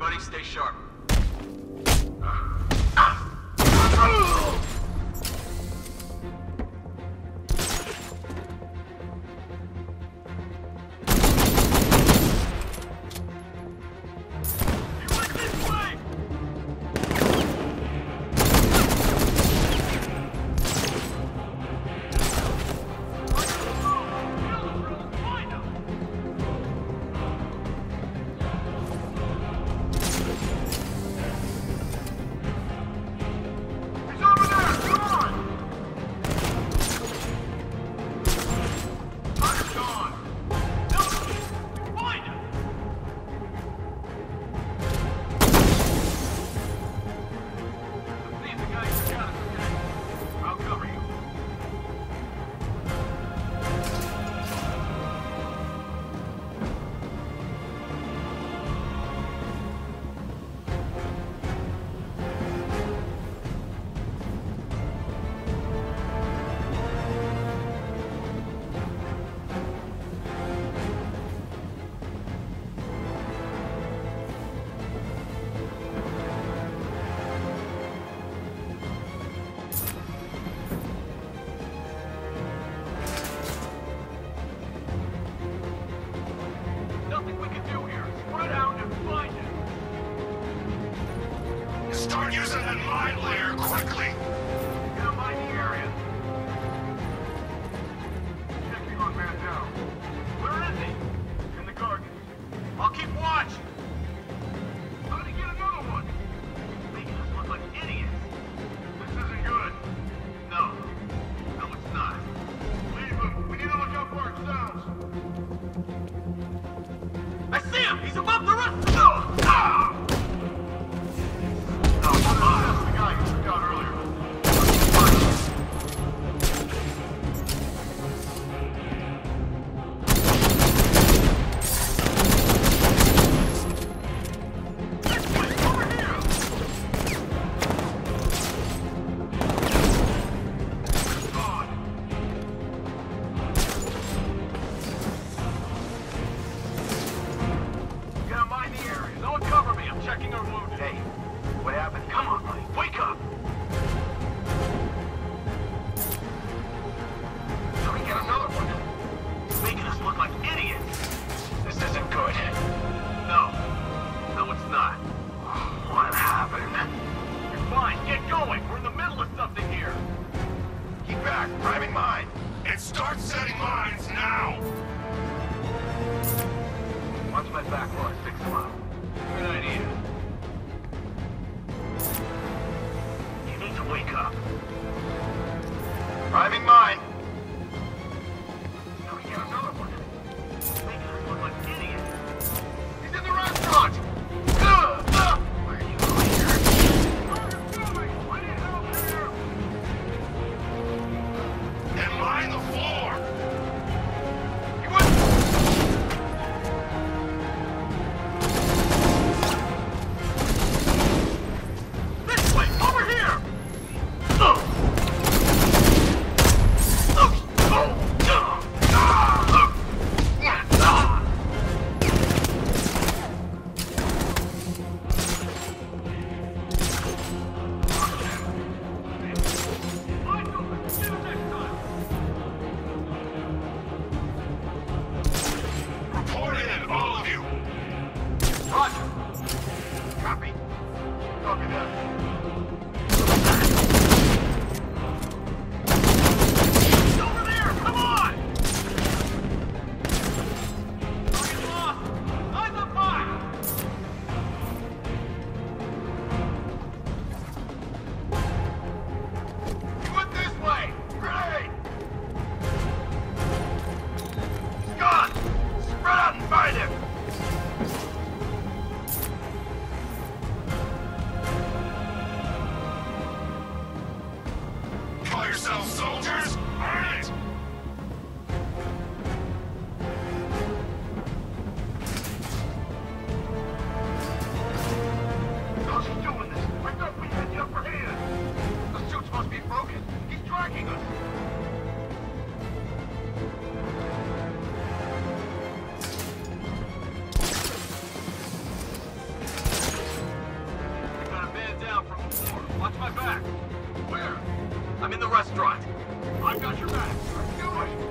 Everybody stay sharp. Start using that mine layer quickly! Driving tracking us. I got a man down from the floor. Watch my back. Where? I'm in the restaurant. I've got your back. Let's do it.